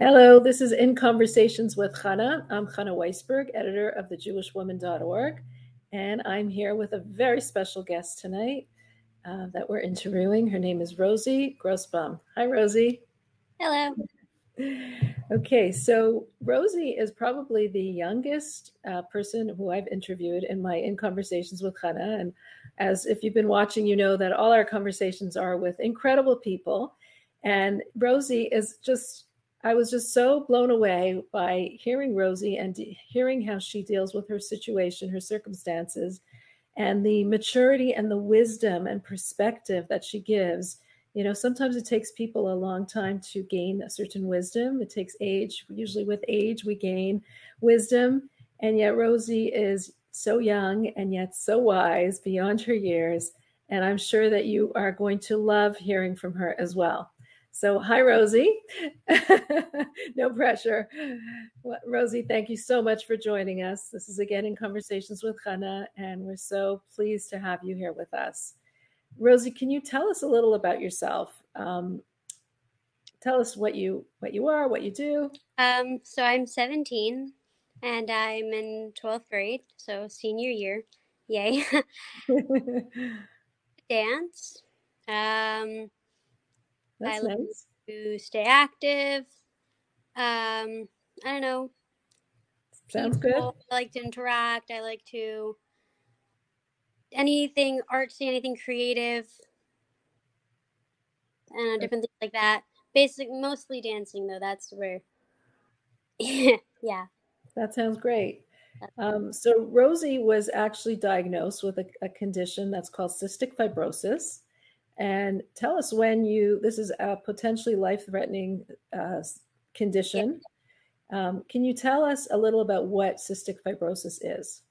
Hello, this is In Conversations with Chana. I'm Chana Weisberg, editor of thejewishwoman.org, and I'm here with a very special guest tonight uh, that we're interviewing. Her name is Rosie Grossbaum. Hi, Rosie. Hello. Okay, so Rosie is probably the youngest uh, person who I've interviewed in my In Conversations with Chana. And as if you've been watching, you know that all our conversations are with incredible people. And Rosie is just, I was just so blown away by hearing Rosie and hearing how she deals with her situation, her circumstances, and the maturity and the wisdom and perspective that she gives. You know sometimes it takes people a long time to gain a certain wisdom. It takes age. Usually with age we gain wisdom. And yet rosie is so young and yet so wise beyond her years. And i'm sure that you are going to love hearing from her as well so hi rosie no pressure rosie thank you so much for joining us this is again in conversations with chana and we're so pleased to have you here with us Rosie, can you tell us a little about yourself? Um, tell us what you what you are, what you do. Um, so I'm 17 and I'm in 12th grade, so senior year. Yay. Dance. Um, That's I like nice. to stay active. Um, I don't know. Sounds People, good. I like to interact. I like to anything artsy, anything creative, and different things like that. Basic, mostly dancing though. That's where, yeah. That sounds great. Um, so Rosie was actually diagnosed with a, a condition that's called cystic fibrosis. And tell us when you, this is a potentially life threatening uh, condition. Yeah. Um, can you tell us a little about what cystic fibrosis is?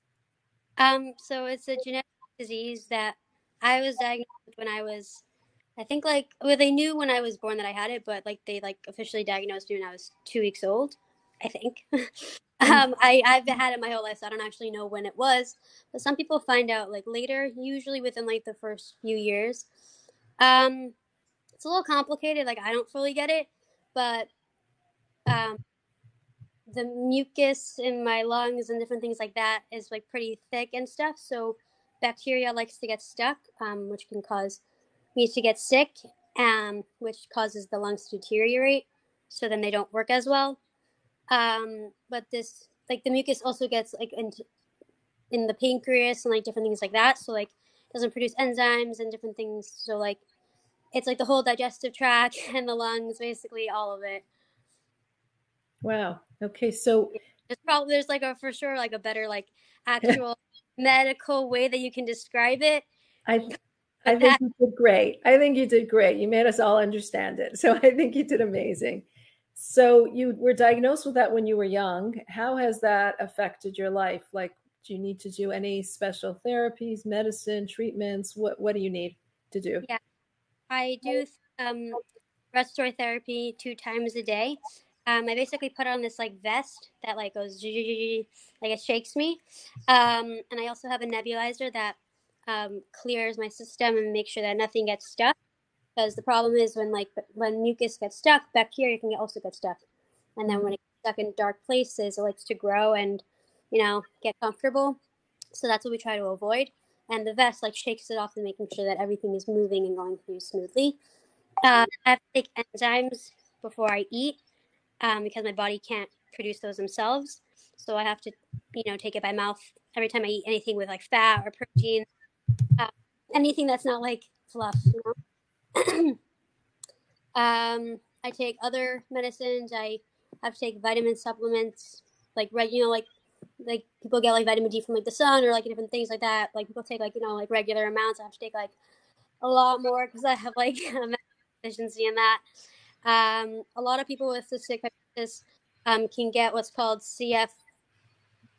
Um, so it's a genetic disease that I was diagnosed with when I was, I think like, well, they knew when I was born that I had it, but like they like officially diagnosed me when I was two weeks old, I think. Mm. um, I, I've had it my whole life, so I don't actually know when it was. But some people find out like later, usually within like the first few years. Um, it's a little complicated. Like I don't fully get it, but um, the mucus in my lungs and different things like that is like pretty thick and stuff. So bacteria likes to get stuck, um, which can cause me to get sick, um, which causes the lungs to deteriorate. So then they don't work as well. Um, but this, like the mucus also gets like in, in the pancreas and like different things like that. So like doesn't produce enzymes and different things. So like it's like the whole digestive tract and the lungs, basically all of it. Wow. Okay. So there's probably there's like a for sure like a better like actual medical way that you can describe it. I I think you did great. I think you did great. You made us all understand it. So I think you did amazing. So you were diagnosed with that when you were young. How has that affected your life? Like do you need to do any special therapies, medicine, treatments? What what do you need to do? Yeah. I do um respiratory therapy two times a day. Um, I basically put on this like vest that like goes like it shakes me, um, and I also have a nebulizer that um, clears my system and makes sure that nothing gets stuck. Because the problem is when like when mucus gets stuck, bacteria can also get stuck, and then when it gets stuck in dark places, it likes to grow and you know get comfortable. So that's what we try to avoid. And the vest like shakes it off and making sure that everything is moving and going through smoothly. Uh, I have to take enzymes before I eat um, because my body can't produce those themselves. So I have to, you know, take it by mouth every time I eat anything with like fat or protein, uh, anything that's not like fluff. You know? um, I take other medicines. I have to take vitamin supplements, like right you know, like like people get like vitamin D from like the sun or like different things like that. Like people take like you know like regular amounts. I have to take like a lot more because I have like a deficiency in that. Um, a lot of people with cystic fibrosis um, can get what's called CF.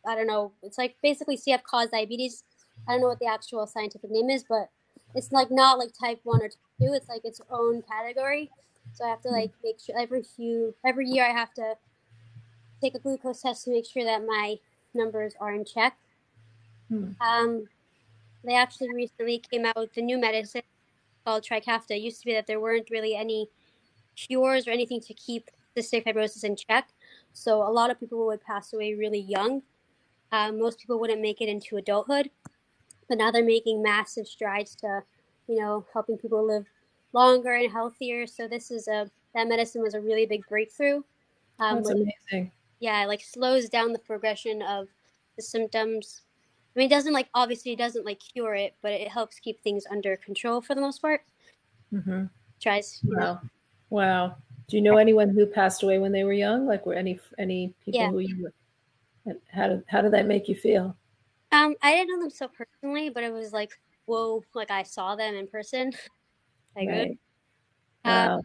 I don't know. It's like basically CF caused diabetes. I don't know what the actual scientific name is, but it's like not like type one or type two. It's like its own category. So I have to like make sure every few every year I have to take a glucose test to make sure that my numbers are in check. Hmm. Um, they actually recently came out with a new medicine called Trikafta. It used to be that there weren't really any cures or anything to keep cystic fibrosis in check. So a lot of people would pass away really young. Uh, most people wouldn't make it into adulthood, but now they're making massive strides to, you know, helping people live longer and healthier. So this is a that medicine was a really big breakthrough. Um, That's amazing. Yeah, it like slows down the progression of the symptoms. I mean, it doesn't like obviously it doesn't like cure it, but it helps keep things under control for the most part. Mm-hmm. Tries. Wow. Know. Wow. Do you know anyone who passed away when they were young? Like, were any any people yeah. who you? How did how did that make you feel? Um, I didn't know them so personally, but it was like, whoa! Like I saw them in person. like, right. Wow. Um,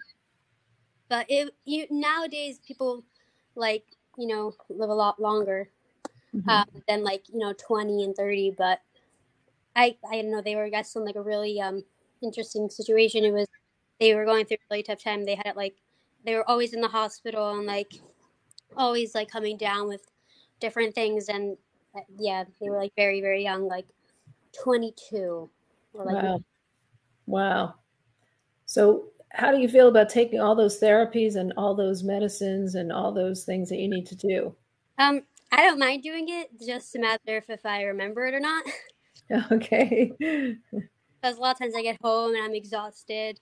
but it you nowadays people like you know live a lot longer mm-hmm. um, than like you know 20 and 30 but i i don't know they were I guess in like a really um interesting situation. It was they were going through a really tough time. They had it like they were always in the hospital and like always like coming down with different things and uh, yeah they were like very very young like 22 or like wow. Wow. So how do you feel about taking all those therapies and all those medicines and all those things that you need to do? Um, I don't mind doing it. Just a matter of if I remember it or not. Okay. Because a lot of times I get home and I'm exhausted.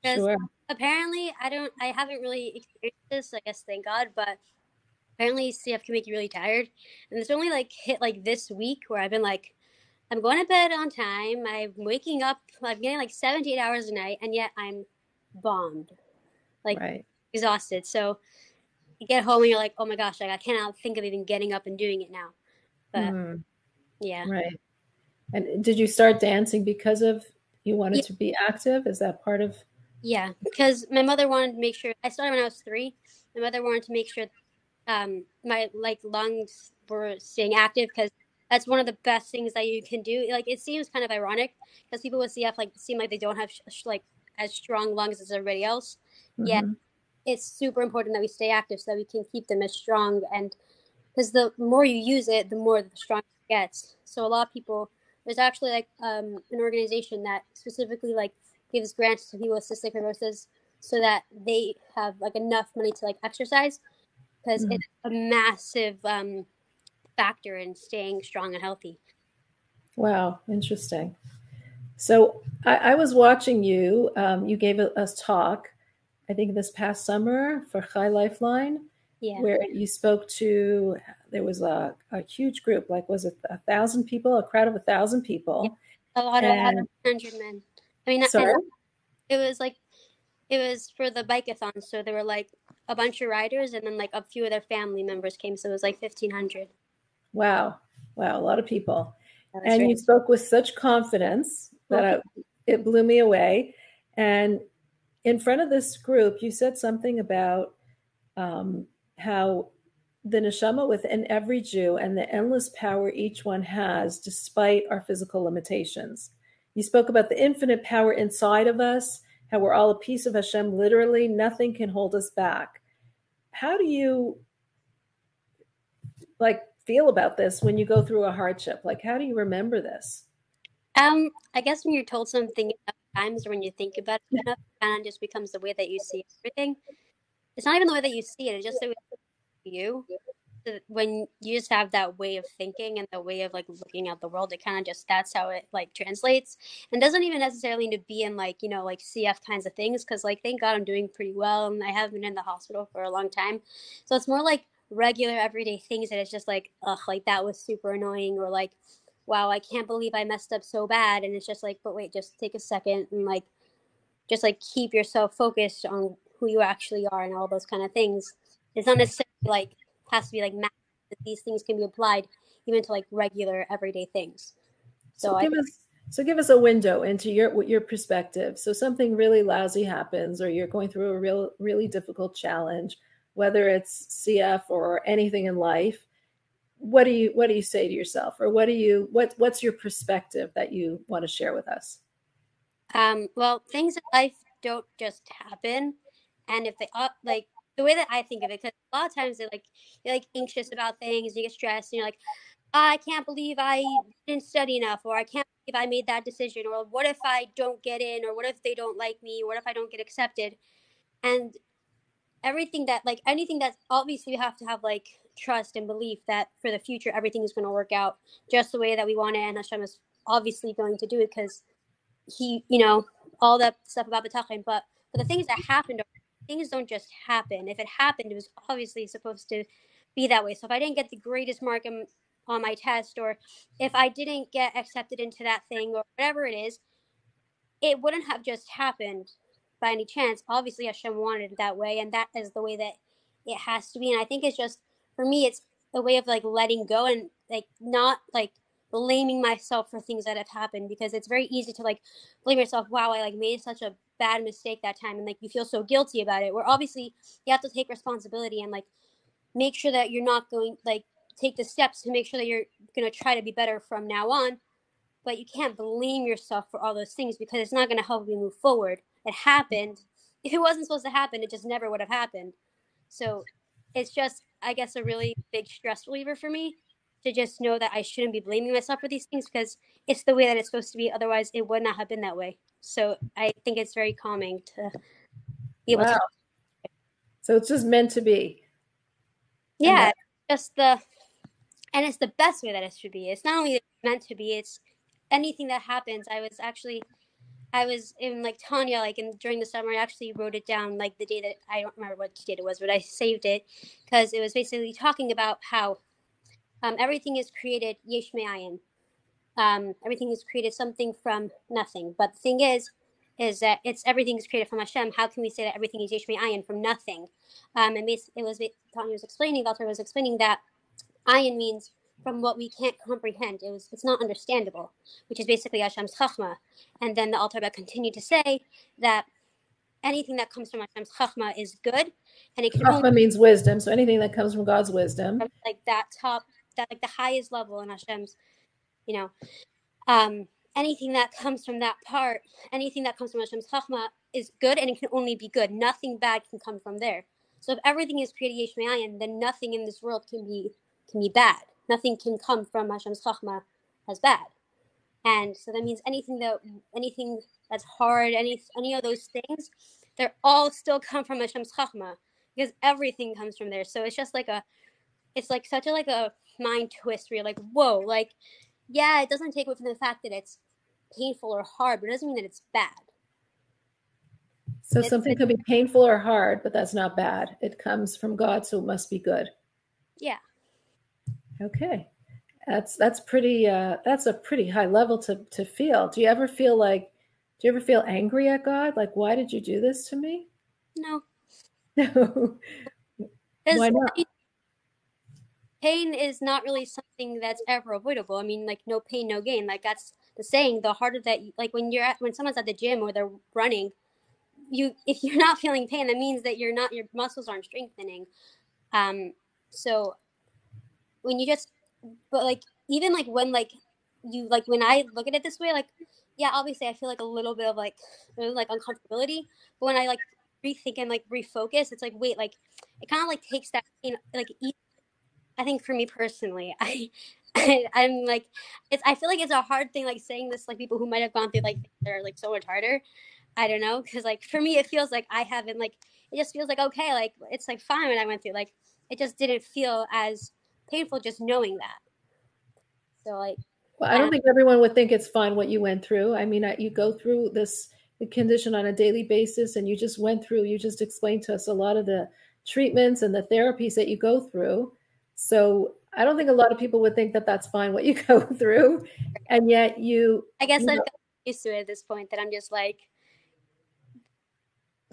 Because sure. apparently I don't, I haven't really experienced this. I guess thank God, but apparently CF can make you really tired. And it's only like hit like this week where I've been like, I'm going to bed on time. I'm waking up. I'm getting like 78 hours a night, and yet I'm bombed, like right. exhausted. So you get home and you're like, oh my gosh, like I cannot think of even getting up and doing it now. But mm. yeah, right. And did you start dancing because of you wanted yeah. to be active? Is that part of? Yeah, because my mother wanted to make sure. I started when I was three. My mother wanted to make sure um, my like lungs were staying active because that's one of the best things that you can do. Like it seems kind of ironic because people with CF like seem like they don't have sh- like as strong lungs as everybody else. Mm-hmm. Yet it's super important that we stay active so that we can keep them as strong. And because the more you use it, the more the stronger it gets. So a lot of people, there's actually like um, an organization that specifically like gives grants to people with cystic fibrosis so that they have like enough money to like exercise because mm-hmm. it's a massive um, factor in staying strong and healthy. Wow, interesting. So I, I was watching you. Um, you gave a, a, talk, I think this past summer for Chai Lifeline, yeah. where you spoke to. There was a, a huge group, like was it a thousand people, a crowd of a thousand people, yeah. a lot and, of hundred men. I mean, sorry? it was like it was for the bikeathon, so there were like a bunch of riders, and then like a few of their family members came, so it was like fifteen hundred. Wow, wow, a lot of people. And right. you spoke with such confidence that I, it blew me away. And in front of this group, you said something about um, how the neshama within every Jew and the endless power each one has, despite our physical limitations. You spoke about the infinite power inside of us, how we're all a piece of Hashem. Literally, nothing can hold us back. How do you like feel about this when you go through a hardship? Like, how do you remember this? Um, I guess when you're told something enough times, or when you think about it enough, it kind of just becomes the way that you see everything. It's not even the way that you see it; it's just the way you. When you just have that way of thinking and the way of like looking at the world, it kind of just that's how it like translates, and doesn't even necessarily need to be in like you know like CF kinds of things. Because like thank God I'm doing pretty well, and I haven't been in the hospital for a long time, so it's more like regular everyday things that it's just like ugh, like that was super annoying, or like wow, I can't believe I messed up so bad. And it's just like, but wait, just take a second and like, just like keep yourself focused on who you actually are and all those kind of things. It's not necessarily like has to be like math. These things can be applied even to like regular everyday things. So, so give I, us so give us a window into your your perspective. So something really lousy happens, or you're going through a real really difficult challenge, whether it's CF or anything in life what do you what do you say to yourself? Or what do you what what's your perspective that you want to share with us? Um, well things in life don't just happen. And if they are like the way that i think of it because a lot of times they're like you're like anxious about things you get stressed and you're like oh, i can't believe i didn't study enough or i can't believe i made that decision or what if i don't get in? or what if they don't like me? What if i don't get accepted? And everything that like anything that's obviously you have to have like trust and belief that for the future everything is going to work out just the way that we want it and Hashem is obviously going to do it because he you know all that stuff about B'tachon but but the things that happened things don't just happen if it happened it was obviously supposed to be that way so if I didn't get the greatest mark in, on my test or if I didn't get accepted into that thing or whatever it is it wouldn't have just happened by any chance. Obviously, Hashem wanted it that way, and that is the way that it has to be. And I think it's just for me, it's a way of like letting go and like not like blaming myself for things that have happened because it's very easy to like blame yourself. Wow, I like made such a bad mistake that time, and like you feel so guilty about it. Where obviously you have to take responsibility and like make sure that you're not going like take the steps to make sure that you're going to try to be better from now on but you can't blame yourself for all those things because it's not going to help you move forward it happened. If it wasn't supposed to happen, it just never would have happened. So it's just, I guess, a really big stress reliever for me to just know that I shouldn't be blaming myself for these things because it's the way that it's supposed to be. Otherwise, it would not have been that way. So I think it's very calming to be able wow. to. So it's just meant to be. Yeah, that- just the, and it's the best way that it should be. It's not only meant to be, it's anything that happens. I was actually I was in like Tanya, like in during the summer, I actually wrote it down like the day that I don't remember what date it was, but I saved it because it was basically talking about how um, everything is created yesh me'ayin. Um, everything is created something from nothing. But the thing is, is that it's everything is created from Hashem. How can we say that everything is yesh me'ayin from nothing? Um, and it was Tanya was explaining, Alter was explaining that ayin means from what we can't comprehend. It was it's not understandable, which is basically Hashem's chachma. And then the Alter Rebbe continued to say that anything that comes from Hashem's chachma is good, and it can chachma only, means wisdom. So anything that comes from God's wisdom, like that top, that like the highest level in Hashem's, you know, um, anything that comes from that part, anything that comes from Hashem's chachma is good, and it can only be good. Nothing bad can come from there. So if everything is created yesh me'ayin, then nothing in this world can be can be bad nothing can come from Hashem's chachma as bad. And so that means anything that anything that's hard, any any of those things, they're all still come from Hashem's chachma because everything comes from there. So it's just like a, it's like such a like a mind twist where you're like, whoa, like, yeah, it doesn't take away from the fact that it's painful or hard, but it doesn't mean that it's bad. So it's, something could be painful or hard, but that's not bad. It comes from God, so it must be good. Yeah. Okay. That's that's pretty uh that's a pretty high level to to feel. Do you ever feel like do you ever feel angry at God? Like why did you do this to me? No. No. why not? Pain is not really something that's ever avoidable. I mean, like no pain, no gain. Like that's the saying. The harder that, you, like when you're at when someone's at the gym or they're running, you if you're not feeling pain, that means that you're not your muscles aren't strengthening. Um, so when you just but like even like when like you like when I look at it this way, like yeah, obviously I feel like a little bit of like like uncomfortability. But when I like rethink and like refocus, it's like wait, like it kind of like takes that like I think for me personally, I, I am like it's I feel like it's a hard thing like saying this like people who might have gone through like they're like so much harder. I don't know because like for me it feels like I haven't like it just feels like okay like it's like fine when I went through like it just didn't feel as painful just knowing that. So like, well, I don't think everyone would think it's fun what you went through. I mean, you go through this condition on a daily basis, and you just went through. You just explained to us a lot of the treatments and the therapies that you go through. So I don't think a lot of people would think that that's fine what you go through, and yet you. I guess you I'm used to it at this point. That I'm just like,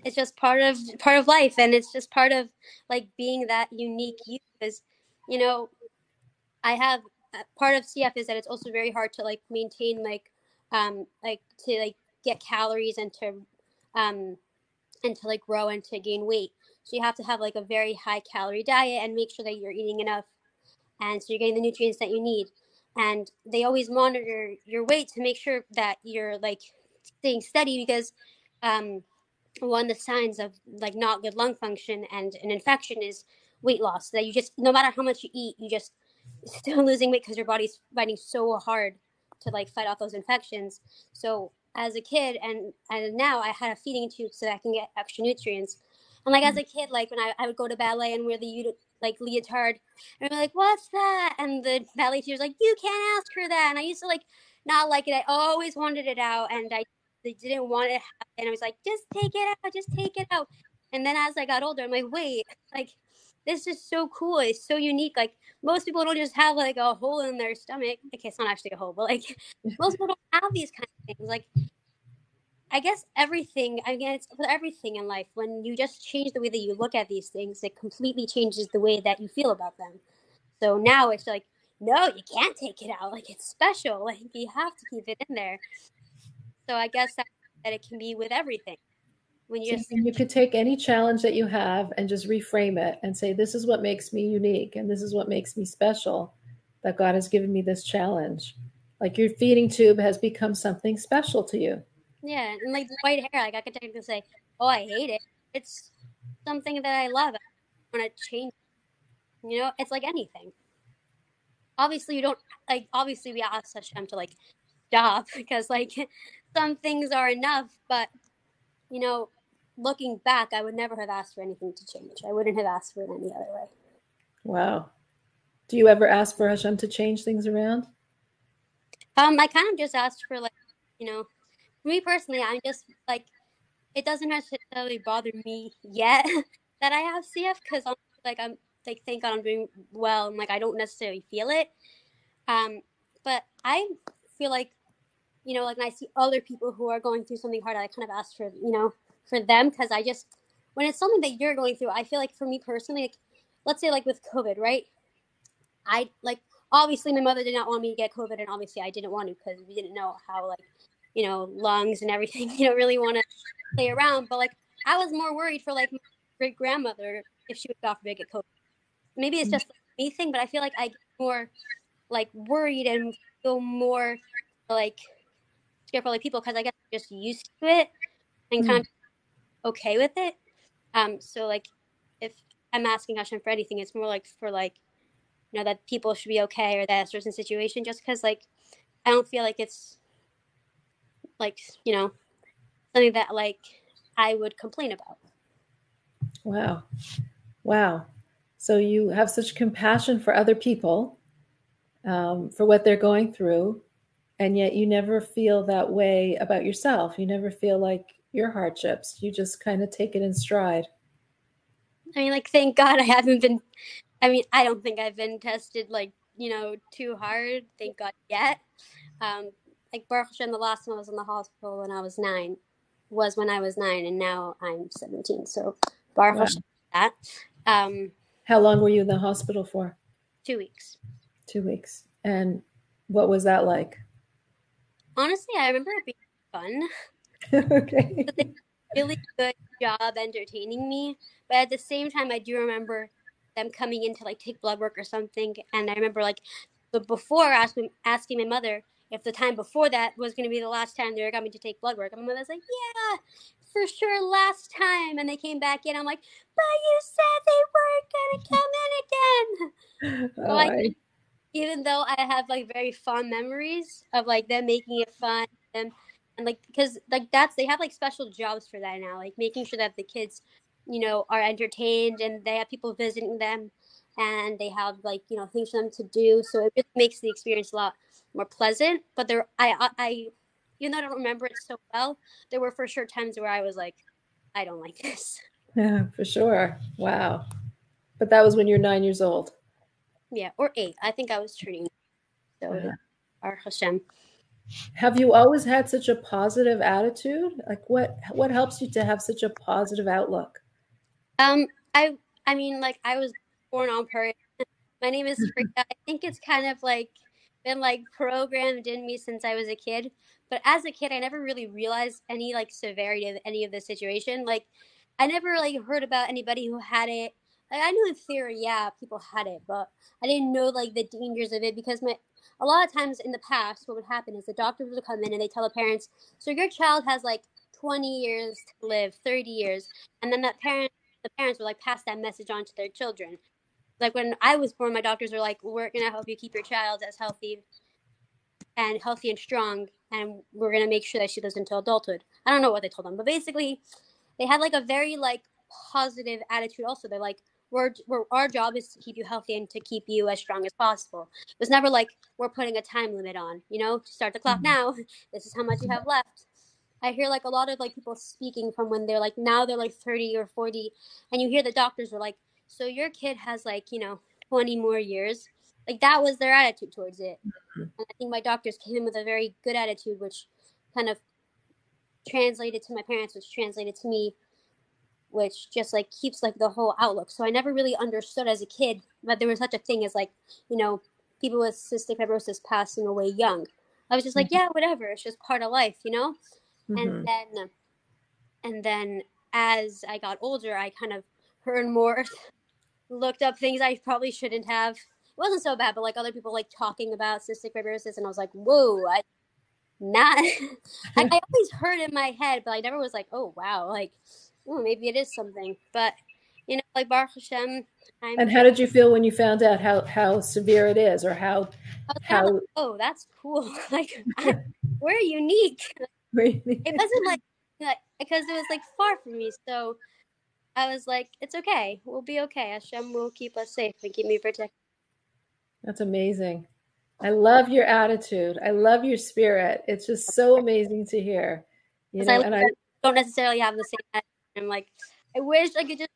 it's just part of part of life, and it's just part of like being that unique you. Is you know, I have uh, part of CF is that it's also very hard to like maintain like um like to like get calories and to um and to like grow and to gain weight. So you have to have like a very high calorie diet and make sure that you're eating enough and so you're getting the nutrients that you need. And they always monitor your weight to make sure that you're like staying steady because um one of the signs of like not good lung function and an infection is weight loss that you just no matter how much you eat you just still losing weight because your body's fighting so hard to like fight off those infections so as a kid and and now i had a feeding tube so that i can get extra nutrients And like as a kid, like when I, I would go to ballet and wear the like leotard, and I'm like, "What's that?" And the ballet teacher's like, "You can't ask her that." And I used to like not like it. I always wanted it out, and I didn't want it. And I was like, "Just take it out, just take it out." And then as I got older, I'm like, "Wait, like this is so cool. It's so unique. Like most people don't just have like a hole in their stomach. Okay, it's not actually a hole, but like most people don't have these kind of things. Like I guess everything, I mean, it's for everything in life. When you just change the way that you look at these things, it completely changes the way that you feel about them. So now it's like, no, you can't take it out. Like it's special. Like you have to keep it in there. So I guess that, that it can be with everything. When you so you could take any challenge that you have and just reframe it and say, this is what makes me unique and this is what makes me special. That God has given me this challenge. Like your feeding tube has become something special to you yeah, and like the white hair, like I could technically say, "Oh, I hate it." It's something that I love. I want to change. You know, it's like anything. Obviously, you don't like. Obviously, we ask Hashem to like stop because like some things are enough. But you know, looking back, I would never have asked for anything to change. I wouldn't have asked for it any other way. Wow. Do you ever ask for Hashem to change things around? Um, I kind of just asked for like, you know, me personally, I'm just like, it doesn't necessarily bother me yet that I have CF because I'm like, I'm like, thank God I'm doing well. And like, I don't necessarily feel it. Um, but I feel like, you know, like when I see other people who are going through something hard, I kind of ask for, you know, for them because I just, when it's something that you're going through, I feel like for me personally, like, let's say like with COVID, right? I like obviously my mother did not want me to get COVID, and obviously I didn't want to because we didn't know how like you know, lungs and everything. You don't really want to play around. But like, I was more worried for like my great grandmother if she would God forbid get COVID. Maybe it's just me thing, but I feel like I get more like worried and feel more like scared for like people because I guess I'm just used to it and kind mm. of okay with it. Um, so like if I'm asking Hashem for anything, it's more like for like you know that people should be okay or that certain situation just because like I don't feel like it's like you know something that like I would complain about. Wow. Wow. So you have such compassion for other people, um, for what they're going through, and yet you never feel that way about yourself. You never feel like your hardships. You just kind of take it in stride. I mean, like, thank God I haven't been. I mean, I don't think I've been tested like you know too hard. Thank God yet. Um, like Baruch Hashem, the last time I was in the hospital when I was nine was when I was nine, and now I'm 17. So Baruch wow. Hashem, that. Um, How long were you in the hospital for? Two weeks. Two weeks. And what was that like? Honestly, I remember it being fun. okay. really good job entertaining me, but at the same time, I do remember them coming in to like take blood work or something, and I remember like, but before asking asking my mother, if the time before that was going to be the last time they were coming to take blood work. And my mother's like, yeah, for sure, last time. And they came back in. I'm like, but you said they weren't going to come in again. Oh, like, even though I have like very fond memories of like them making it fun and, and like because like that's they have like special jobs for that now, like making sure that the kids, you know, are entertained and they have people visiting them and they have like you know things for them to do so it just makes the experience a lot more pleasant. But there, I, I, even though I don't remember it so well, there were for sure times where I was like, I don't like this. Yeah, for sure. Wow. But that was when you're nine years old. Yeah, or eight. I think I was turning. So. Our Hashem. Have you always had such a positive attitude? Like, what what helps you to have such a positive outlook? Um, I I mean, like, I was born on Purim. My name is Frida. I think it's kind of like been like programmed in me since I was a kid. But as a kid, I never really realized any like severity of any of the situation. Like, I never like heard about anybody who had it. Like, I knew in theory, yeah, people had it, but I didn't know like the dangers of it because my a lot of times in the past, what would happen is the doctors would come in and they tell the parents, so your child has like 20 years to live, 30 years, and then that parent, the parents would like pass that message on to their children like when I was born, my doctors were like, "We're gonna help you keep your child as healthy and healthy and strong, and we're gonna make sure that she lives until adulthood." I don't know what they told them, but basically, they had like a very like positive attitude. Also, they're like, we're, we're our job is to keep you healthy and to keep you as strong as possible. It was never like we're putting a time limit on. You know, start the clock mm-hmm. now. This is how much you have left. I hear like a lot of like people speaking from when they're like now they're like 30 or 40 and you hear the doctors were like so your kid has like you know 20 more years like that was their attitude towards it mm-hmm. and i think my doctors came in with a very good attitude which kind of translated to my parents which translated to me which just like keeps like the whole outlook so i never really understood as a kid that there was such a thing as like you know people with cystic fibrosis passing away young i was just like mm-hmm. yeah whatever it's just part of life you know mm-hmm. and then and then as i got older i kind of heard more looked up things i probably shouldn't have it wasn't so bad but like other people like talking about cystic fibrosis and i was like whoa i not I, I always heard in my head but i never was like oh wow like oh maybe it is something but you know like baruch hashem I'm, and how did you feel when you found out how how severe it is or how oh, how like, oh that's cool like we're unique it wasn't like, like because it was like far from me. So I was like, it's okay. We'll be okay. Hashem will keep us safe and keep me protected. That's amazing. I love your attitude. I love your spirit. It's just so amazing to hear. You know, I, and I don't necessarily have the same. I'm like, I wish I could just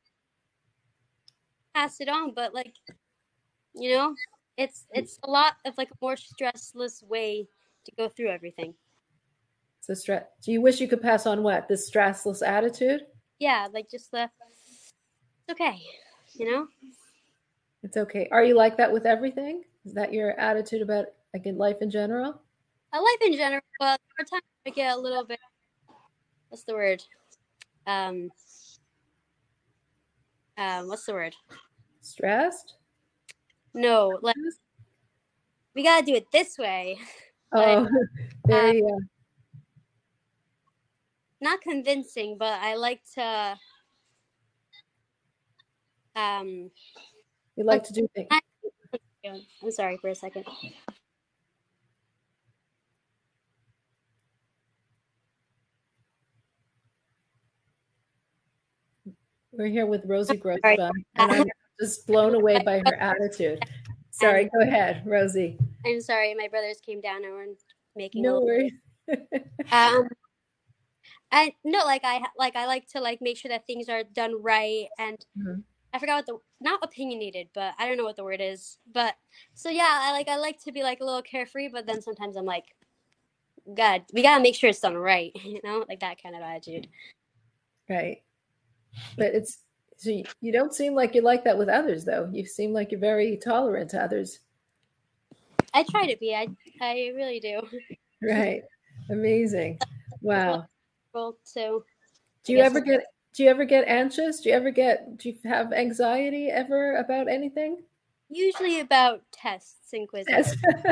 pass it on, but like, you know, it's it's a lot of like a more stressless way to go through everything. So stress. Do you wish you could pass on what this stressless attitude? Yeah, like just the. It's okay, you know. It's okay. Are you like that with everything? Is that your attitude about like in life in general? A life in general, but over time I get a little bit. What's the word? Um. Um. What's the word? Stressed. No, like we gotta do it this way. Oh, like, there um, you go not convincing, but I like to. Um, you like to do things. I'm sorry for a second. We're here with Rosie Grossbaum, and I'm just blown away by her attitude. Sorry, go ahead, Rosie. I'm sorry, my brothers came down and were making. No worries. um, and no like i like i like to like make sure that things are done right and mm-hmm. i forgot what the not opinionated but i don't know what the word is but so yeah i like i like to be like a little carefree but then sometimes i'm like god we gotta make sure it's done right you know like that kind of attitude right but it's so you, you don't seem like you're like that with others though you seem like you're very tolerant to others i try to be i i really do right amazing wow Well, so do you ever get do you ever get anxious? Do you ever get do you have anxiety ever about anything? Usually about tests and quizzes.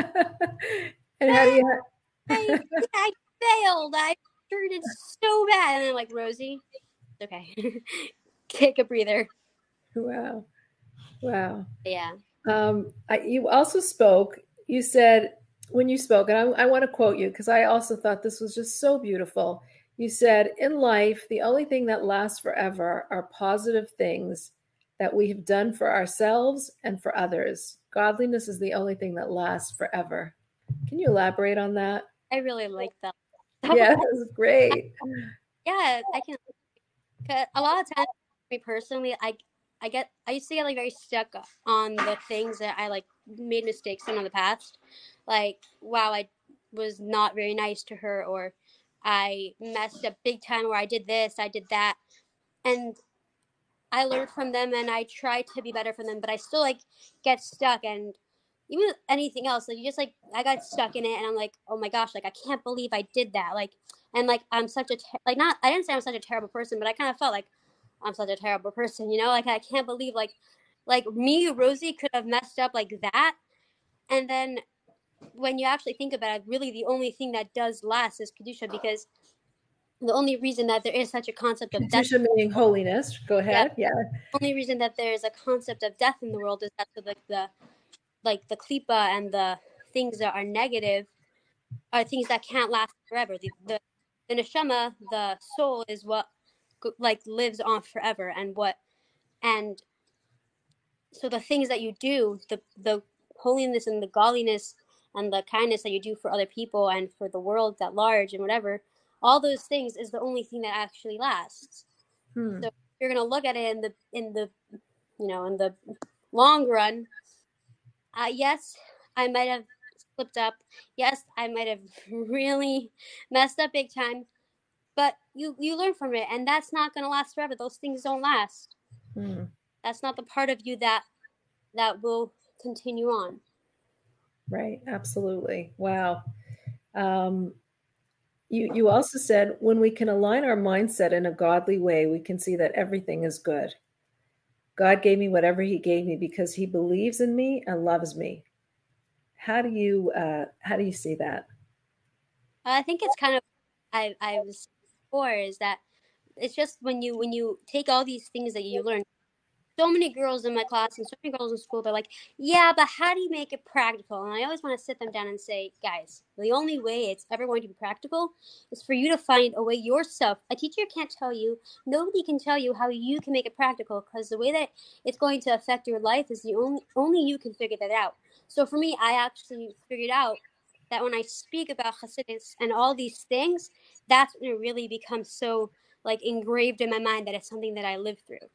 and how do you I, I failed. I started so bad. And I'm like, Rosie, okay. Take a breather. Wow. Wow. Yeah. Um, I, you also spoke, you said when you spoke, and I, I want to quote you because I also thought this was just so beautiful. You said, in life, the only thing that lasts forever are positive things that we have done for ourselves and for others. Godliness is the only thing that lasts forever. Can you elaborate on that? I really like that. yeah, that was great. yeah, I can. A lot of times, me personally, I I get I used to get like very stuck on the things that I like made mistakes in, in the past. Like, wow, I was not very nice to her, or I messed up big time where I did this, I did that. And I learned from them and I try to be better for them, but I still like get stuck and even anything else, like you just like I got stuck in it and I'm like, oh my gosh, like I can't believe I did that. Like and like I'm such a ter- like not I didn't say I'm such a terrible person, but I kind of felt like I'm such a terrible person, you know? Like I can't believe like like me, Rosie could have messed up like that. And then when you actually think about it, really the only thing that does last is kedusha because the only reason that there is such a concept of kedusha death, meaning holiness. Go ahead. Yeah. yeah. The only reason that there is a concept of death in the world is that like the like the klipa and the things that are negative are things that can't last forever. The the, the neshama, the soul, is what like lives on forever and what and so the things that you do the the holiness and the godliness and the kindness that you do for other people and for the world at large and whatever all those things is the only thing that actually lasts hmm. so you're going to look at it in the in the you know in the long run uh, yes i might have slipped up. Yes i might have really messed up big time. But you you learn from it and that's not going to last forever. Those things don't last. Hmm. that's not the part of you that that will continue on. Right absolutely. Wow. Um, you you also said when we can align our mindset in a godly way we can see that everything is good god gave me whatever he gave me because he believes in me and loves me. How do you uh, how do you see that? I think it's kind of i i was before is that it's just when you when you take all these things that you learn so many girls in my class and so many girls in school they're like yeah but how do you make it practical? And i always want to sit them down and say guys the only way it's ever going to be practical is for you to find a way yourself. A teacher can't tell you nobody can tell you how you can make it practical because the way that it's going to affect your life is the only only you can figure that out. So for me i actually figured out that when I speak about Hasidus and all these things, that's when it really becomes so like engraved in my mind that it's something that I live through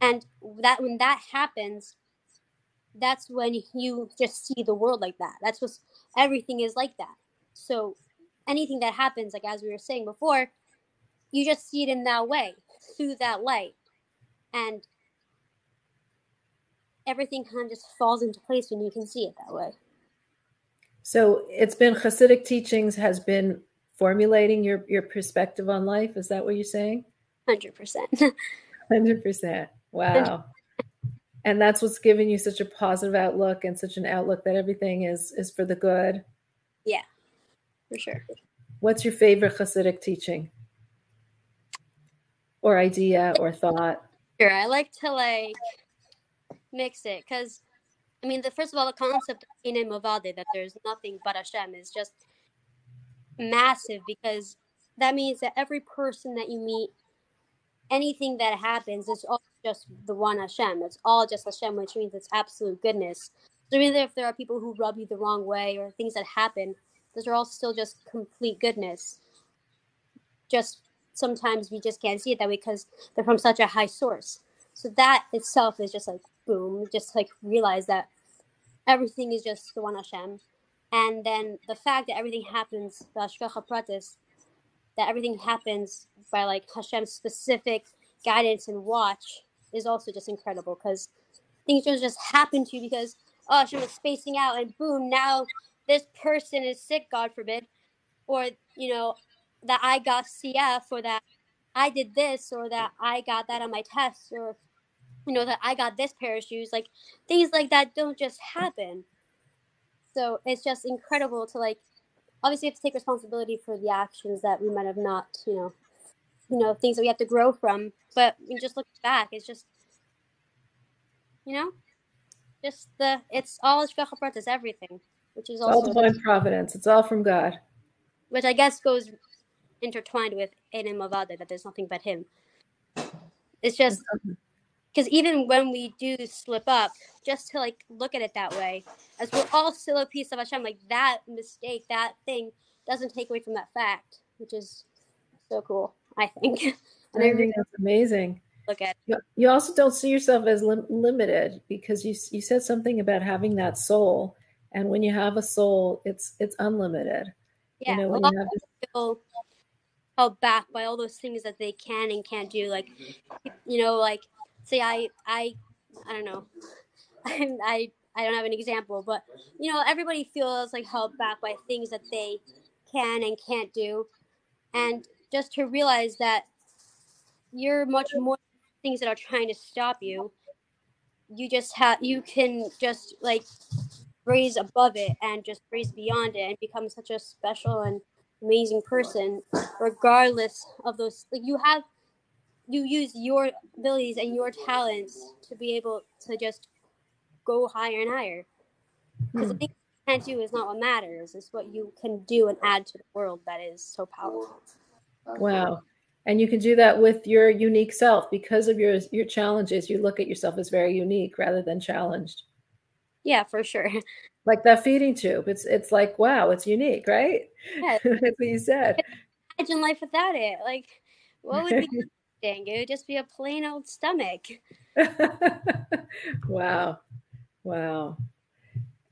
and that when that happens that's when you just see the world like that. That's what everything is like that. So anything that happens like as we were saying before you just see it in that way through that light. And everything kind of just falls into place when you can see it that way. So it's been hasidic teachings has been formulating your your perspective on life. Is that what you're saying? 100% 100% Wow. And that's what's given you such a positive outlook and such an outlook that everything is is for the good. Yeah, for sure. What's your favorite Hasidic teaching, or idea, or thought? Sure, I like to like mix it because I mean, the first of all, the concept in Movade that there's nothing but Hashem is just massive because that means that every person that you meet, anything that happens, is all just the one Hashem. It's all just Hashem, which means it's absolute goodness. So even if there are people who rub you the wrong way or things that happen, those are all still just complete goodness. Just sometimes we just can't see it that way because they're from such a high source. So that itself is just like boom, just like realize that everything is just the one Hashem. And then the fact that everything happens, the Hashgacha Pratis, that everything happens by like Hashem's specific guidance and watch is also just incredible because things don't just happen to you because, oh, Hashem was spacing out and boom, now this person is sick, God forbid. Or, you know, that I got CF or that I did this or that I got that on my test or you know that I got this pair of shoes like things like that don't just happen so it's just incredible to like obviously have to take responsibility for the actions that we might have not you know you know things that we have to grow from but you just look back it's just you know? Just the it's all it's everything which is also all divine providence it's all from god. Which i guess goes intertwined with Ein Od Milvado, that there's nothing but him. It's just because even when we do slip up, just to like look at it that way, as we're all still a piece of Hashem, like that mistake, that thing doesn't take away from that fact, which is so cool. I think. and I think that's amazing. Look at you, you also don't see yourself as lim- limited because you you said something about having that soul, and when you have a soul, it's it's unlimited. Yeah, you know, when you have this- feel held back by all those things that they can and can't do, like you know, like say I I I don't know. I I I don't have an example, but you know, everybody feels like held back by things that they can and can't do. And just to realize that you're much more things that are trying to stop you. You just have you can just like raise above it and just raise beyond it and become such a special and amazing person regardless of those like you have you use your abilities and your talents to be able to just go higher and higher. Because hmm. the thing you can't do is not what matters. It's what you can do and add to the world that is so powerful. Wow. and you can do that with your unique self because of your your challenges. You look at yourself as very unique rather than challenged. Yeah for sure. Like that feeding tube. It's it's like wow it's unique right? Yeah. that's what you said. Imagine life without it. Like what would be it would just be a plain old stomach. Wow. Wow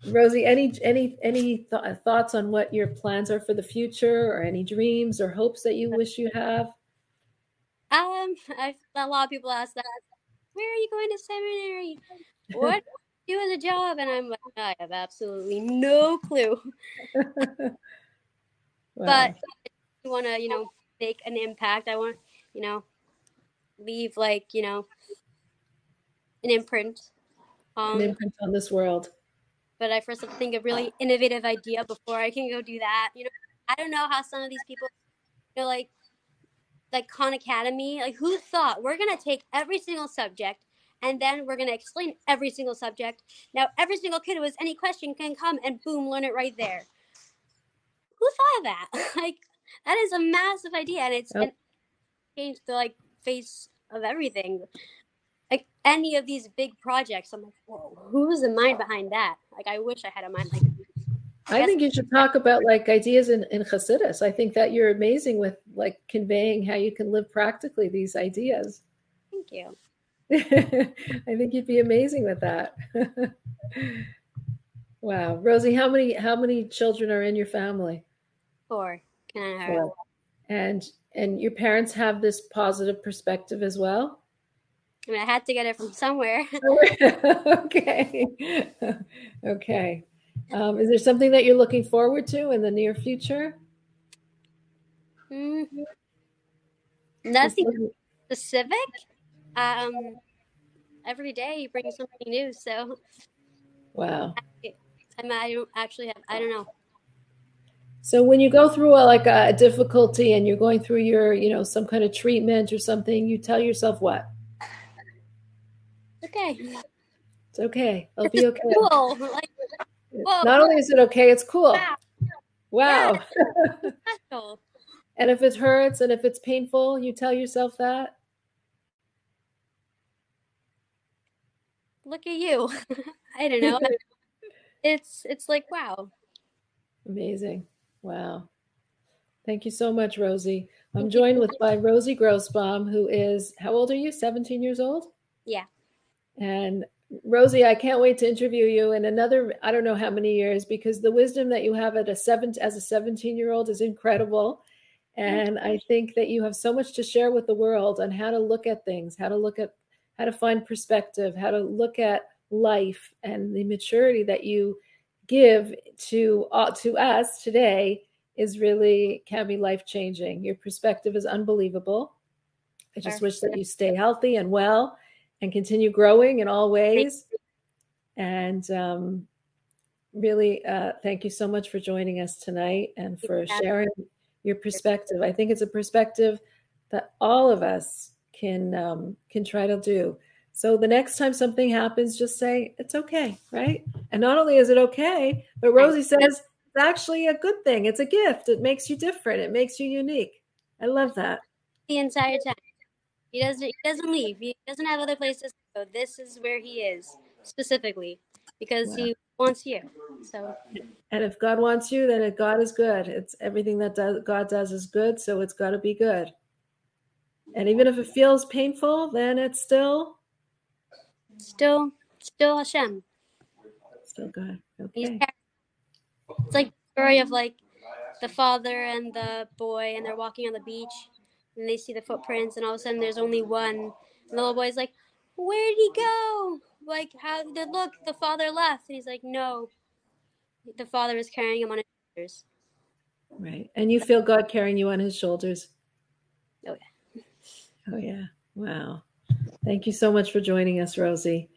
rosie any any any th- thoughts on what your plans are for the future or any dreams or hopes that you wish you have um, I, a lot of people ask that. Where are you going to seminary? What do you do as a job? And I'm like, I have absolutely no clue. wow. But I want to, you know, make an impact. I want, you know, leave like, you know, an imprint. Um, an imprint on this world. But I first have to think of really innovative idea before I can go do that. You know, I don't know how some of these people, you know, like like Khan Academy. Like, who thought we're gonna take every single subject and then we're gonna explain every single subject. Now, every single kid with any question can come and boom, learn it right there. Who thought of that? like, that is a massive idea, and it's oh. changed the like face of everything. Any of these big projects, I'm like, whoa, who's the mind behind that? Like, I wish I had a mind like I think you should talk about like ideas in, in Hasidus. I think that you're amazing with like conveying how you can live practically these ideas. Thank you. I think you'd be amazing with that. wow. Rosie, how many how many children are in your family? Four. Can I Four. And and your parents have this positive perspective as well? I mean, I had to get it from somewhere. okay. okay. Um, is there something that you're looking forward to in the near future? Mm-hmm. Nothing specific. Um, every day you bring something new. So, wow. I, I don't actually have. I don't know. So when you go through a, like a difficulty and you're going through your, you know, some kind of treatment or something, you tell yourself what? Okay. It's okay. I'll be okay. Cool. Like, Not only is it okay, it's cool. Wow. wow. and if it hurts and if it's painful, you tell yourself that. Look at you. I don't know. it's it's like wow. Amazing. Wow. Thank you so much, Rosie. I'm joined with by Rosie Grossbaum, who is how old are you? 17 years old? Yeah. And Rosie, I can't wait to interview you in another, I don't know how many years, because the wisdom that you have at a seven as a 17 year old is incredible. And I think that you have so much to share with the world on how to look at things, how to look at how to find perspective, how to look at life and the maturity that you give to uh, to us today is really can be life changing. Your perspective is unbelievable. I just wish that you stay healthy and well and continue growing in all ways. And um, really, uh, thank you so much for joining us tonight and for sharing your perspective. I think it's a perspective that all of us can um, can try to do. So the next time something happens, just say it's okay, right? And not only is it okay, but Rosie says it's actually a good thing. It's a gift. It makes you different. It makes you unique. I love that. The entire time. He doesn't. He doesn't leave. He doesn't have other places to go. This is where he is specifically because wow. he wants you. So. And if God wants you, then God is good. It's everything that does, God does is good, so it's got to be good. And even if it feels painful, then it's still. Still, still Hashem. Still God. Okay. It's like the story of like the father and the boy, and they're walking on the beach and they see the footprints, and all of a sudden there's only one. And the little boy's like, "Where did he go? Like, how did look? The father left." And he's like, "No, the father is carrying him on his shoulders." Right, and you feel God carrying you on His shoulders. Oh yeah. Oh yeah. Wow. Thank you so much for joining us, Rosie.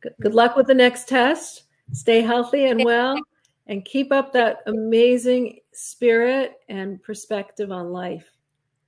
Good, good luck with the next test. Stay healthy and well, and keep up that amazing spirit and perspective on life.